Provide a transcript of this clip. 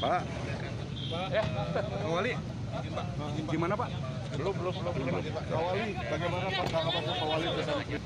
Pak, Ya, Pak Wali, gimana Pak? Belum, belum, belum. Pak Wali, bagaimana Pak Pak Wali bersama kita?